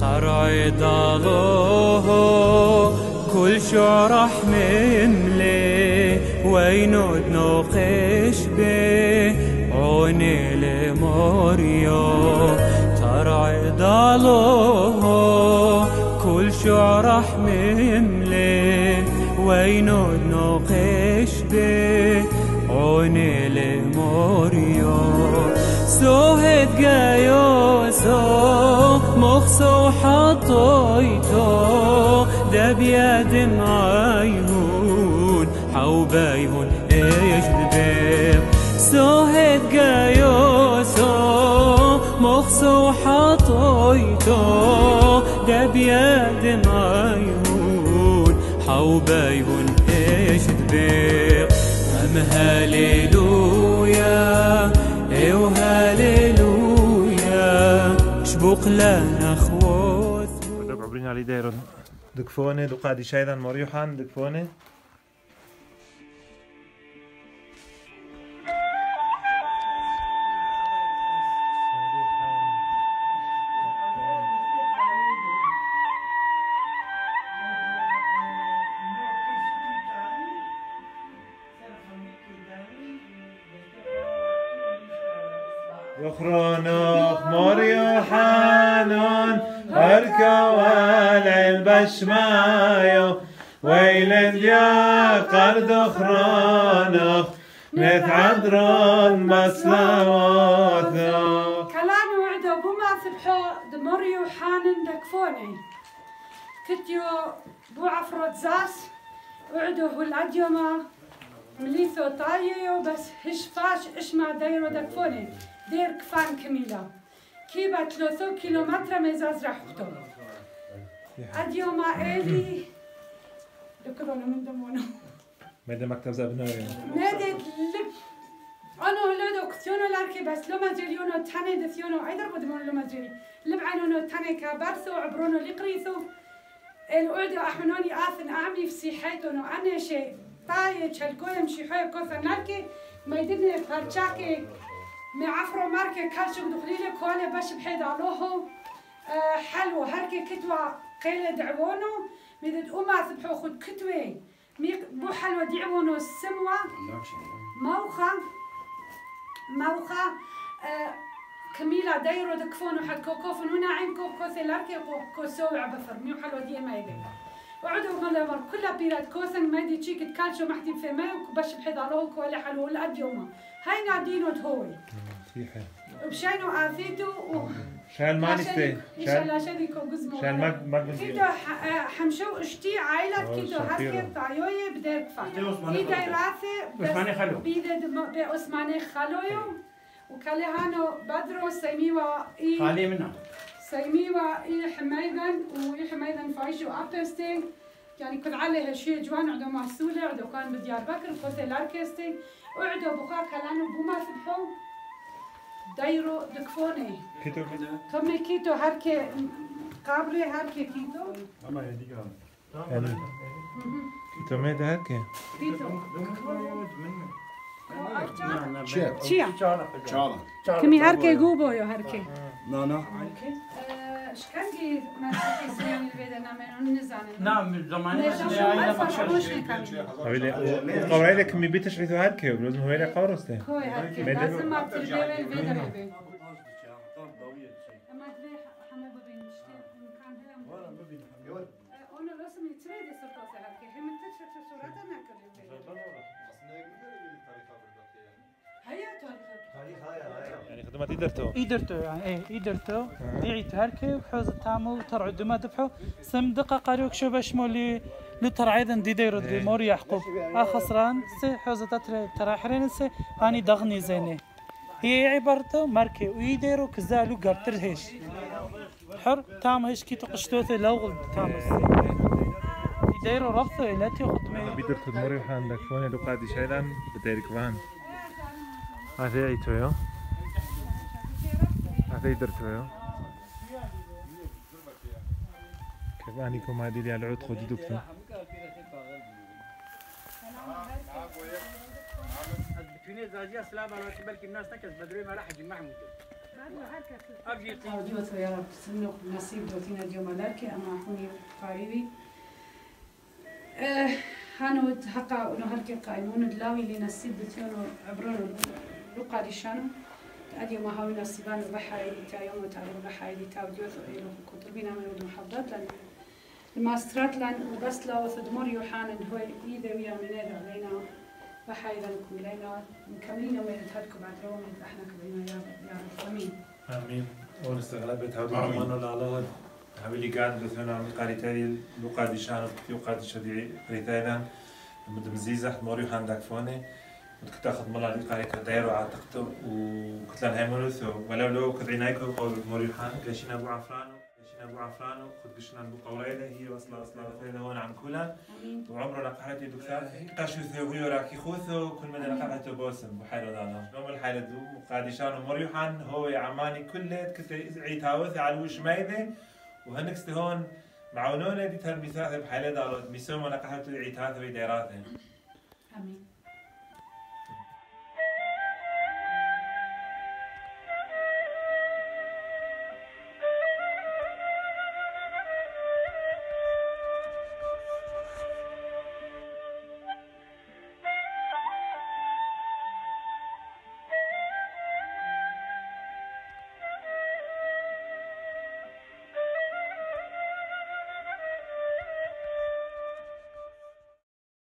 طرع ضاله كل شعرح مملي وينود نوقش به؟ عوني لموريو طرع ضاله كل شعرح مملي وينود نوقش به؟ عوني لموريو سوهد جايو سو مخصو حطيتو ده بيد عيون حوبايهون إيش البيب سوهد جايو سو مخصو حطيتو ده بيد عيون حوبايهون إيش البيب ام هاليلويا ايو هاليلويا شبوق لنا خوث دوك عبرين علي دايرون دكفوني دقادي شايدا مريوحان دكفوني يخرونوخ مريو حانون هركا والعين بشمايو ويلن يا قرد خرونوخ متعدرون مسلواتو كلان وعدو بما سبحو دمريو حانن دكفوني. كتيو بو عفروت زاس وعدو هو الأديوما. مليثو طايو بس هش فاش إش ما دايرو دكفوني دير كفان كميلا كيبا تلوثو كيلومتر مزاز رحتو أديوما إلي دكرونا من دمونو مدى مكتب زبناوي نادت لك أنا ولادو كتيونو لاركي بس لو ما جليونو تاني دثيونو ايدر بدمون لو ما جلي لبعانونو تاني كابرثو عبرونو لقريثو الأعدو أحمنوني آثن أعملي في سيحيتونو أنا شيء طاية شالكويم شيحوية كوثا ناركي ما يدبني بارشاكي معفرو ماركي كالشو دخليلي كوالا باش بحيد علوهو حلو هركي كتوى قيلة دعوونو ميدد أما ثبحو خد كتوي ميق بو حلوة دعوونو السموة موخة موخة آه كميلة دايرو دكفون وحد كوكوفن هنا عينكو كوثي لاركي كو سوي عبفر. ميو حلوة دي ما يبي وعدو ملمر كلها بيرات كوثن ما يدي تشيك تكالشو محتي في مايو باش بحيد علوه كوالي حلوة الأد يوما هاي نادينو دهوي صحيح وبشاينو آثيتو و شال ما نستي إن شاء الله شدي كو قزمو شال ما ما كيدو ح- آه، حمشو اشتي عائلة شفيرة. هركي طايوية بدير كفا اشتي عثماني إيداي خلو. راسي عثماني خلو. بيدد بعثماني خلويو. وكالهانو بدرو سيميوا إي خالي منها. سيميوا إي حميدن وإي حميدن فايشو أبتستي يعني كل عليه شيء جوان عدو محسولة عدو كان بديار بكر خوثي لاركستي وعدو بخا كلانو بوما سبحو دايرو دكفوني. كيتو. كمي كيتو هركي قابري هركي كيتو. يعني كيتو. ميدا هكي كيتو چیه؟ چیه؟ کمی هر که گو بایو هر که نه نه. شکنگی منطقه سیانی بده نه نزنه. نه زمانی اولی قراره کمی بیتش ریتو هر که بلوز مهیر قارسته کوی هر که لازم مبتر بیوه ن يعني خدمة إدرتو إيدرتو يعني إيه إيدرتو ديعي تهركي وحوز تامو ترعو دما دبحو. سم دقة قاريوك شو بشمو لي لترعيدن دي ديرو دي مور يحقوب آخسران سي حوز تتر تراحرين سي هاني دغني زيني. هي عبارته ماركي ويديرو كزالو قرتر هيش. حر تام هيش كي تقشتوثي لوغل تامس يديرو رفضو إلاتي خطمي. بيدرتو دموري وحان دكفوني دو قادي شايدان بديرك فان هذا ايتو يو هذا يدرتو يو كيف انيكم هادي لي على العود خدي دكتور بتوني زاجي اسلام أنا بلكي الناس تكس بدري ما راح اجمعهم تعوديوت يا رب سنو نصيب دوتينا اليوم لك أنا أخوني قريبي آه هانو حقا انه هلكي قايمون دلاوي اللي نصيب دوتينو عبرون لقا ديشانو أدي ما هاوي نصيبان بحاي تا يوم تعلم بحاي تعوديوت إلو كتربينا من المحافظات لأن الماسترات لأن وبس لا وثدمر يوحنا هو إذا ويا من هذا علينا. بحاي لكم لنا مكملين وين تهلكم بعد يوم إحنا كبرنا يا يا رب. آمين. آمين. ونستغلبت هذا آمين. الأمان العلاقة حبيلي قاعد بثنا قاريتاي لقادي شان يقادي شدي قريتاينا. مد مزيزة موريو هاندك فوني. كنت تاخذ ملا لي قاريتا دايرو عاتقته وكتلان هيمونوث ولو لو كدعينايكو قول موريو هان كاشين ابو عفرانو كاشين ابو عفرانو. خد قشنا ابو قوليلة. هي وصلة وصلة وصلة هون عم آمين. وعمره لقحتي دكتور. قاشو ثوي راكي خوثو. كل مدى لقحته بوسم. بحيرو دانا نوم الحيلة دو؟ وقادشان ومريوحان هو عماني كله كنت عيتاوث على وش مايدة وهنكست هون معونونة. دي ترميثاث بحيلة دالو ميسوم لقحته عيتاث ويديراثه آمين.